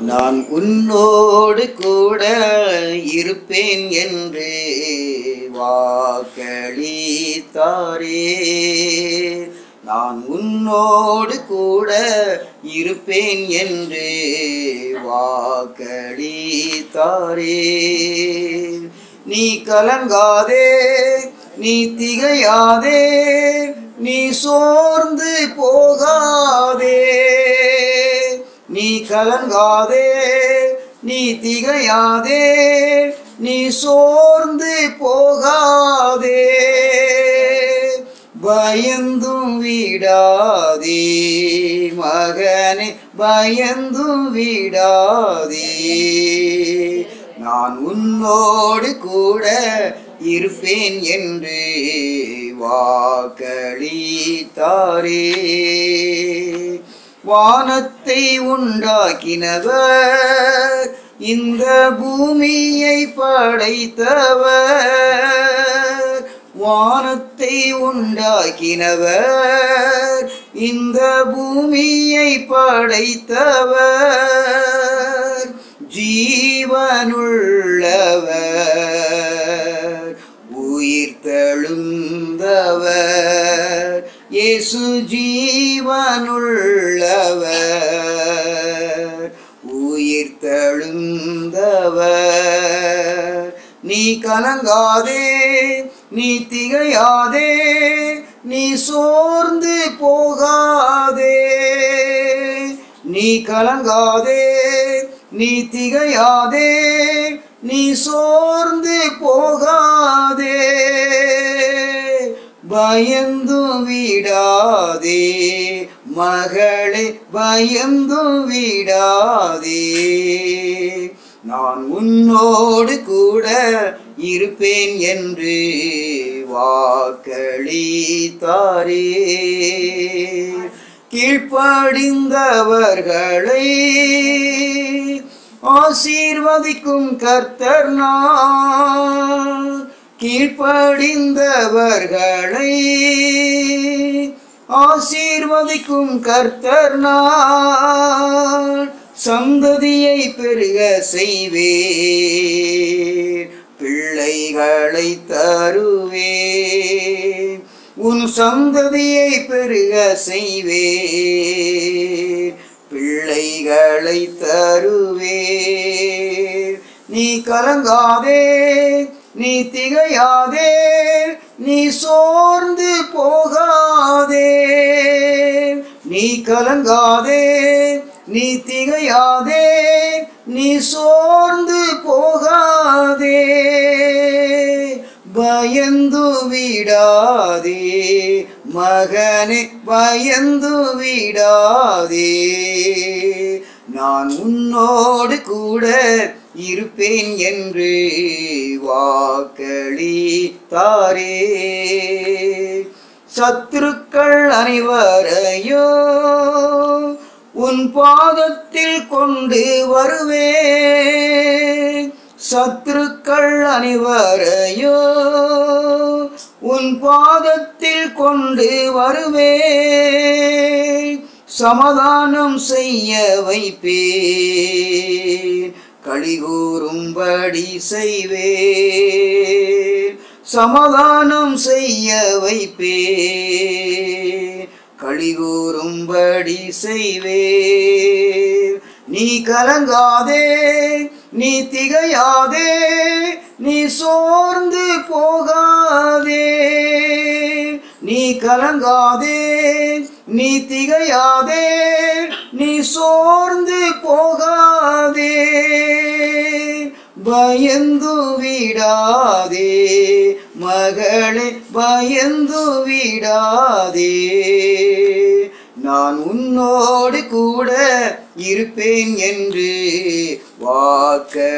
நான் உன்னோடு கூட இருப்பேன் என்று வாக்களித்தாரே. நான் உன்னோடு கூட இருப்பேன் என்று வாக்களித்தாரே. நீ கலங்காதே நீ திகையாதே நீ சோர்ந்து போகாதே. கலங்காதே நீ திகையாதே நீ சோர்ந்து போகாதே. பயந்தும் விடாதே மகனே பயந்தும் விடாதே. நான் உன்னோடு கூட இருப்பேன் என்று வாக்களித்தாரே. வானத்தை உண்டாக்கினவர் இந்த பூமியை படைத்தவர். வானத்தை உண்டாக்கினவர் இந்த பூமியை படைத்தவர். ஜீவனுள்ளவர். இயேசு ஜீவனுள்ளவர் உயிர் தெழுந்தவர். நீ கலங்காதே நீ திகையாதே நீ சோர்ந்து போகாதே. நீ கலங்காதே நீ திகையாதே நீ சோர்ந்து போகாதே. பயந்து விடாதே. மகளே பயந்து விடாதே. நான் உன்னோடு கூட இருப்பேன் என்று வாக்களித்தாரே கீழ்ப்படிந்தவர்களை ஆசீர்வதிக்கும் கர்த்தர் நான். கீழ்ப்படிந்தவர்களை ஆசீர்வதிக்கும் கர்த்தர் நான். சந்ததியை பெருக செய்வேன் பிள்ளைகளை தருவேன். உன் சந்ததியை பெருக செய்வேன் பிள்ளைகளை தருவேன். நீ கலங்காதே நீ திகையாதே நீ சோர்ந்து போகாதே. நீ கலங்காதே நீ திகையாதே நீ சோர்ந்து போகாதே. பயந்து விடாதே மகனே பயந்து விடாதே. நான் உன்னோடு கூட இருப்பேன் என்று வாக்களித்தாரே. சத்துருக்கள் அனைவரையோ உன் பாதத்தில் கொண்டு வருவேன். சத்துருக்கள் அனைவரையோ உன் பாதத்தில் கொண்டு வருவேன். சமாதானம் செய்ய வைப்பேன். கழிகூறும்படி செய்வேன். சமாதானம் செய்ய வைப்பேன். கழிகூறும்படி செய்வேன். நீ கலங்காதே நீ திகையாதே நீ சோர்ந்து போகாதே. நீ கலங்காதே நீ திகையாதே நீ சோர்ந்து போகாதே பயந்து விடாதே மகளே பயந்து விடாதே. நான் உன்னோடு கூட இருப்பேன் என்று வாக்களித்தாரே.